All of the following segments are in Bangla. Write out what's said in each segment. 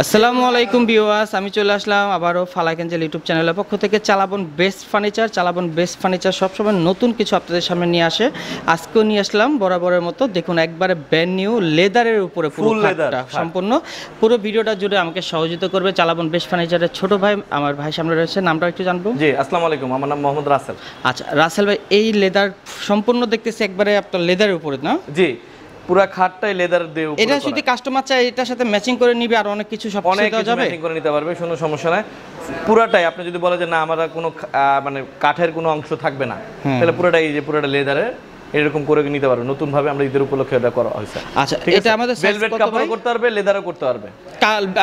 আসসালামু আলাইকুম বিওয়াস আমি চলে আসলাম আবারও ফালাকেঞ্জেল ইউটিউব চ্যানেলের পক্ষ থেকে। Chalaban best furniture Chalaban best furniture সবসময় নতুন কিছু আপনাদের সামনে নিয়ে আসে। আজকেও নিয়ে আসলাম বরাবরের মতো দেখুন একবারে ব্যান্ড নিউ লেদারের উপরে পুরো খাট। সম্পূর্ণ। পুরো ভিডিওটা জুড়ে আমাকে সহযোগিতা করবে চালাবন বেস্ট ফার্নিচারের ছোট ভাই আমার ভাই সামনে রয়েছে। নামটা একটু জানব? জি আসসালামু আলাইকুম আমার নাম মোহাম্মদ রাসেল। আচ্ছা রাসেল ভাই এই লেদার সম্পূর্ণ দেখতেছি একবারে আপনার লেদারের উপরে না? জি পুরা খাটটাই লেদার দিয়ে এটা যদি কাস্টমার চায় এটার সাথে ম্যাচিং করে নিবে আর অনেক কিছু সব অনেক কিছু ম্যাচিং করে নিতে পারবে কোনো সমস্যা নাই। পুরাটাই আপনি যদি বলে যে না আমার কোনো মানে কাঠের কোনো অংশ থাকবে না তাহলে পুরোটাই যে পুরোটা লেদারে এরকম করে নিতে পারবে। নতুন ভাবে আমরা ঈদের উপলক্ষে এটা করা হয়েছে। আচ্ছা এটা আমাদের ভেলভেট কাপড় করতে পারবে লেদারও করতে পারবে।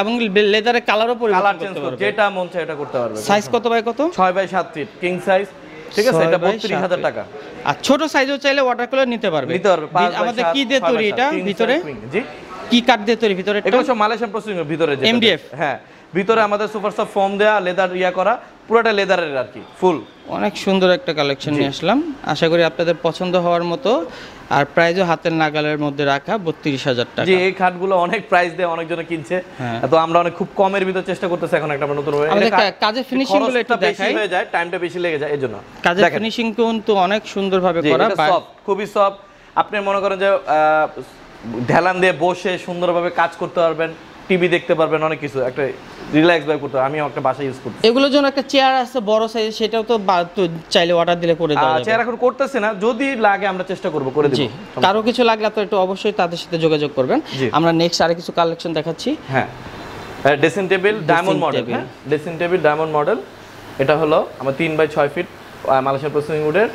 এবং লেদারের কালারও কালার পরিবর্তন চেঞ্জ করতে পারবে। যেটা মন চায় এটা করতে পারবে। সাইজ কত বাই কত? ছয় বাই সাত ফিট কিং সাইজ ঠিক আছে এটা বাই বত্রিশ সাত হাজার feet। টাকা। আর ছোট সাইজও চাইলে ওয়াটার কালার নিতে পারবে। নিতে পারবে আমাদের কি দিয়ে তৈরি এটা ভিতরে? জি। কি কাঠ দিয়ে তৈরি? ভিতরে এটা হচ্ছে মালয়েশিয়ান প্রসেসিং ভিতরে যেটা এমডিএফ। হ্যাঁ ভিতরে আমাদের সুপার সব ফর্ম দেয়া লেদার ইয়া করা পুরোটা লেদারের আর কি ফুল অনেক সুন্দর একটা কালেকশন নিয়ে আসলাম আশা করি আপনাদের পছন্দ হওয়ার মতো আর প্রাইজও হাতের নাগালের মধ্যে রাখা বত্রিশ হাজার টাকা যে এই খাটগুলো অনেক প্রাইস দিয়ে অনেকজনে কিনছে হ্যাঁ। তো আমরা অনেক খুব কমের ভিতর চেষ্টা করতেছি এখন একটা নতুন ভাবে। আমাদের এটা কা- কা- কাজের finishing গুলো একটু বেশি দেখাই। হয়ে যায় টাইমটা বেশি লেগে যায় এজন্য কাজের দেখেন। ফিনিশিং কিন্তু অনেক সুন্দরভাবে করা খুবই সফট আপনি মনে করেন যে ঢেলান দিয়ে বসে সুন্দরভাবে কাজ করতে পারবেন টিভি দেখতে পারবেন অনেক কিছু। একটা রিল্যাক্স ভাবে করতে। আমি একটা বাসা ইউজ করতে এগুলোর জন্য একটা চেয়ার আছে বড় সাইজ সেটাও তো চাইলে অর্ডার দিলে করে দেওয়া যাবে। চেয়ার এখন করতেছে না যদি লাগে আমরা চেষ্টা করব করে দিব কারও কিছু লাগলে তো একটু অবশ্যই তাদের সাথে যোগাযোগ করবেন। আমরা নেক্সট আরও কিছু কালেকশন দেখাচ্ছি। হ্যাঁ। Dressing table diamond model. হ্যাঁ? ড্রেসিং টেবিল ডায়মন্ড মডেল এটা হলো আমার তিন বাই ছয় ফিট মালয়েশিয়ান প্রসেসিং উডের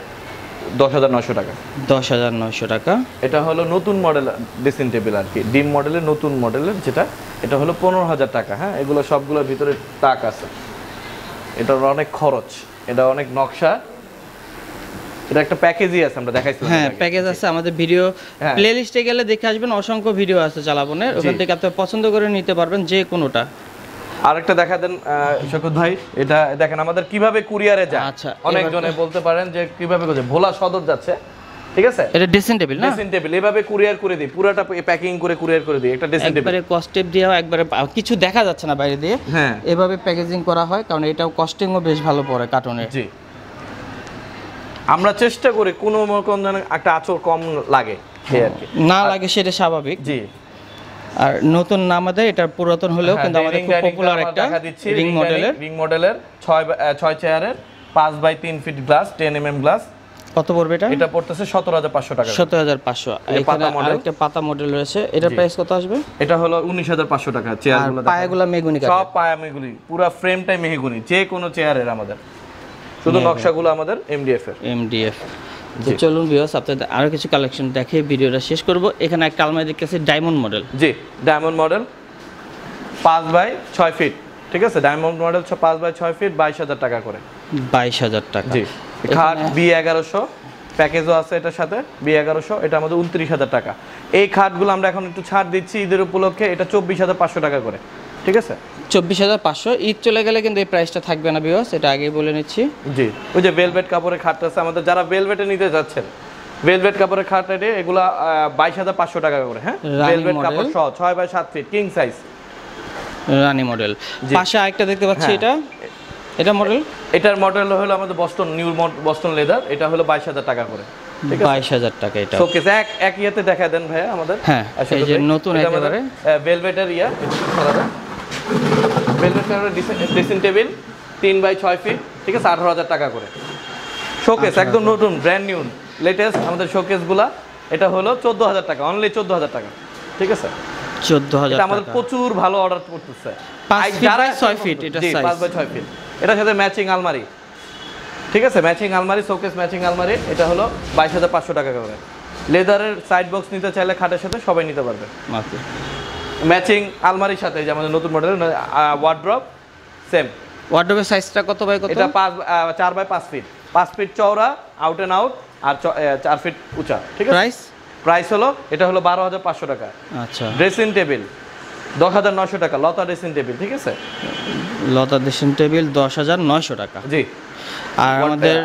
দশ হাজার নশো টাকা। দশ হাজার নয়শো টাকা। এটা হলো নতুন মডেল ড্রেসিং টেবিল আর কি। ডিম মডেলের নতুন মডেলের যেটা এটা হলো পনেরো হাজার টাকা হ্যাঁ? এগুলো সবগুলোর ভিতরে টাক আছে। এটার অনেক খরচ এটা অনেক নকশা। এটা একটা প্যাকেজই আছে আমরা দেখাইছিলাম হ্যাঁ প্যাকেজ আছে আমাদের ভিডিও হ্যাঁ। প্লে লিস্টে গেলে দেখে আসবেন অসংখ্য ভিডিও আছে চালাবনের। ওখান থেকে আপনি পছন্দ করে নিতে পারবেন যে কোনোটা। আরেকটা দেখা দেন শকত ভাই এটা দেখেন আমাদের কীভাবে কুরিয়ারে যায়। আচ্ছা, অনেকজনে বলতে পারেন যে কীভাবে ভোলা সদর যাচ্ছে ঠিক আছে? এটা ড্রেসিং টেবিল না? ড্রেসিং টেবিল এভাবে কুরিয়ার করে দিই পুরাটা প্যাকিং করে কুরিয়ার করে দিই একটা ড্রেসিং টেবিল একবারে কস্টেপ দিয়েও একবারে কিছু দেখা যাচ্ছে না বাইরে দিয়ে। হ্যাঁ। এভাবে প্যাকেজিং করা হয় কারণ এটাও কস্টিংও বেশ ভালো পড়ে কার্টুনের। জি। আমরা চেষ্টা করি কোনো রকম যেন একটা আচর কম লাগে না লাগে সেটা স্বাভাবিক। জি। আর নতুন না আমাদের এটা পুরাতন হলেও কিন্তু আমাদের খুব পপুলার একটা রিং মডেলের রিং মডেলের ছয় বা- আহ, ছয় চেয়ারের পাঁচ বাই তিন feet glass ten M M glass কত পড়বে এটা? এটা পড়তেছে সতেরো হাজার পাঁচশো টাকা। সতেরো হাজার পাঁচশো। এই এখানে পাতা model। আরেকটা পাতা মডেল রয়েছে। এটার প্রাইস কত আসবে? এটা হলো উনিশ হাজার পাঁচশো টাকা আর চেয়ারগুলো। পায়াগুলা মেগুনি কাঠের। সব পায়া মেগুলি পুরো ফ্রেমটাই মেহগুনি যে কোনো চেয়ারের আমাদের। শুধু নকশাগুলো আমাদের এমডিএফ এর। এমডিএফ তো চলুন ভিউয়ার্স আপনাদের আরও কিছু কালেকশন দেখে ভিডিওটা শেষ করব। এখানে একটা আলমারি দেখতেছি ডায়মন্ড মডেল জি ডায়মন্ড মডেল পাঁচ বাই ছয় ফিট ঠিক আছে? ডায়মন্ড মডেল পাঁচ বাই ছয় ফিট বাইশ হাজার টাকা করে। বাইশ হাজার টাকা। জি খাট বি এগারোশো প্যাকেজও আছে এটার সাথে বি এগারোশো এটা আমাদের উনত্রিশ হাজার টাকা। এই খাটগুলো আমরা এখন একটু ছাড় দিচ্ছি ঈদের উপলক্ষে এটা চব্বিশ হাজার পাঁচশো টাকা করে। ঠিক আছে? চব্বিশ হাজার পাঁচশো। ঈদ চলে গেলে কিন্তু এই প্রাইসটা থাকবে না ভিউয়ার্স এটা আগেই বলে নিচ্ছি। জি ওই যে ভেলভেট কাপড়ের খাটটা আছে আমাদের যারা ভেলভেটে নিতে যাচ্ছেন ভেলভেট কাপড়ের খাট রেটে এগুলা বাইশ হাজার পাঁচশো টাকা করে হ্যাঁ? ভেলভেট কাপড় সহ ছয় বাই সাত ফিট কিং সাইজ রানী মডেল। পাশে আরেকটা দেখতে পাচ্ছি হ্যাঁ। এটা। এটা মডেল এটার মডেল হলো আমাদের বস্টন নিউ বস্টন লেদার এটা হলো বাইশ হাজার টাকা করে। বাইশ হাজার টাকা এটা। শোকেস এক এক ইয়েতে দেখা দেন ভাইয়া আমাদের। হ্যাঁ, এই যে নতুন একেবারে। ভেলভেটের ইয়া ভেলভেট ড্রেসিং টেবিল তিন বাই ছয় ফিট ঠিক আছে? আঠারো হাজার টাকা করে। শোকেস একদম নতুন ব্র্যান্ড নিউ লেটেস্ট আমাদের শোকেসগুলা এটা হলো চোদ্দ হাজার টাকা অনলি চোদ্দ হাজার টাকা ঠিক আছে? চোদ্দ হাজার আমাদের প্রচুর ভালো অর্ডার করতেছে। যারা ছয় feet এটা পাঁচ বাই ছয় ফিট এটার সাথে ম্যাচিং আলমারি। ঠিক আছে? ম্যাচিং আলমারি শোকেস ম্যাচিং আলমারি এটা হলো বাইশ হাজার পাঁচশো টাকা করে। লেদারের সাইড বক্স নিতে চাইলে খাটের সাথে সবাই নিতে পারবে। ম্যাচিং আলমারির সাথে যে আমাদের নতুন মডেল ওয়ার্ড্রপ সেম ওয়ার্ডরোবের সাইজটা কত বাই কত? এটা পাঁচ চার বাই পাঁচ ফিট পাঁচ ফিট চওড়া আউট অ্যান্ড আউট আর চার ফিট উঁচা ঠিক আছে? প্রাইস প্রাইস হলো এটা হলো বারো হাজার পাঁচশো টাকা। আচ্ছা। ড্রেসিং টেবিল দশ হাজার নশো টাকা লতা ড্রেসিং টেবিল ঠিক আছে? লতা ড্রেসিং টেবিল দশ হাজার নয়শো টাকা। জি। আর আমাদের।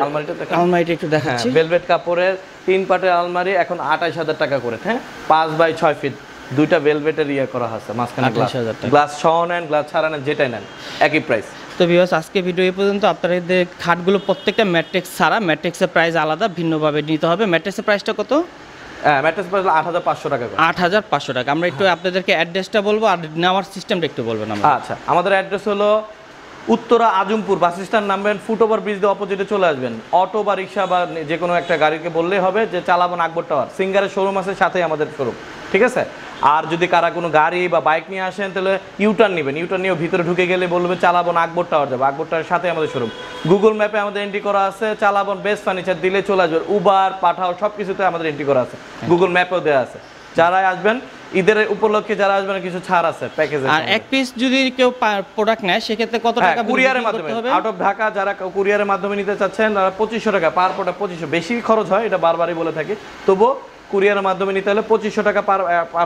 আলমারিটা একটু হ্যাঁ দেখাচ্ছি। ভেলভেট কাপড়ের তিন পাটের আলমারি এখন আঠাশ হাজার টাকা করে হ্যাঁ? পাঁচ বাই ছয় ফিট দুইটা ভেলভেটের ইয়ে করা আছে মাঝখানে গ্লাস 28,000 গ্লাস সহ নেন গ্লাস ছাড়া নেন যেটাই নেন একই প্রাইস তো ভিউয়ার্স আজকে ভিডিও এই পর্যন্ত। আপনাদের খাটগুলো প্রত্যেকটা ম্যাট্রিক্স ছাড়া ম্যাট্রিক্সের প্রাইস আলাদা ভিন্নভাবে নিতে হবে। ম্যাট্রিক্সের প্রাইসটা কত? হ্যাঁ টাকা আমরা একটু আপনাদেরকে অ্যাড্রেসটা বলব আর নেওয়ার সিস্টেমটা একটু বলবেন আচ্ছা আমাদের অ্যাড্রেস হলো উত্তরা আজমপুর বাস স্ট্যান্ড নামবেন ফুট ওভার ব্রিজ দিয়ে অপোজিটে চলে আসবেন। অটো বা রিক্সা বা যে কোনো একটা গাড়িকে বললেই হবে যে চালাবেন আকবর টাওয়ার সিঙ্গারের শোরুম আছে সাথেই আমাদের শোরুম ঠিক আছে? আর যদি কারা কোনো গাড়ি বা বাইক নিয়ে আসেন তাহলে ইউটার্ন নেবেন। ইউটার্ন নিয়ে ভিতরে ঢুকে গেলে বলবে চালাবন আকবর টাওয়ার যাব। আকবর টাওয়ার সাথে আমাদের শোরুম গুগল ম্যাপে আমাদের এন্ট্রি করা আছে চালাবন বেস্ট ফার্নিচার দিলে চলে আসবে। উবার পাঠাও সব কিছুতে আমাদের এন্ট্রি করা আছে। গুগল ম্যাপেও দেওয়া আছে। যারা আসবেন ঈদের উপলক্ষে যারা আসবেন কিছু ছাড় আছে প্যাকেজে আর এক পিস যদি কেউ প্রোডাক্ট নেয় সেক্ষেত্রে কত হ্যাঁ টাকা কুরিয়ারের মাধ্যমে। আউট অফ ঢাকা যারা কুরিয়ারের মাধ্যমে নিতে চাচ্ছেন তারা পঁচিশশো টাকা পার প্রোডাক্ট পঁচিশশো। বেশি খরচ হয় এটা বারবারই বলে থাকি। তবুও কুরিয়ারের মাধ্যমে নিতে হলে পঁচিশশো টাকা পার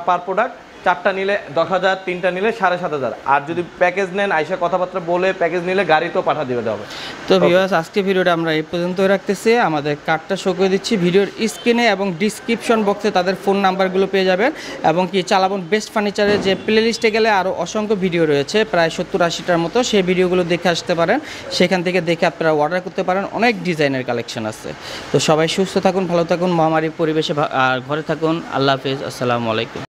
পার প্রোডাক্ট চারটা নিলে দশ হাজার তিনটা নিলে সাড়ে সাত হাজার। আর যদি প্যাকেজ নেন আইসা কথাবার্তা বলে প্যাকেজ নিলে গাড়িতেও পাঠা দিবে হবে। তো ভিউয়ার্স আজকে ভিডিওটা আমরা এই পর্যন্ত রাখতেছি। আমাদের কার্ডটা শো করে দিচ্ছি। ভিডিওর স্ক্রিনে এবং ডিসক্রিপশন বক্সে তাদের ফোন নাম্বারগুলো পেয়ে যাবেন। এবং কি চালাবন বেস্ট ফার্নিচারের যে প্লে লিস্টে গেলে আরও অসংখ্য ভিডিও রয়েছে। প্রায় সত্তর আশিটার মতো সেই ভিডিওগুলো দেখে আসতে পারেন। সেখান থেকে দেখে আপনারা অর্ডার করতে পারেন। অনেক ডিজাইনের কালেকশন আছে। তো সবাই সুস্থ থাকুন ভালো থাকুন মহামারী পরিবেশে আর ঘরে থাকুন। আল্লাহ হাফিজ। আসসালামু আলাইকুম।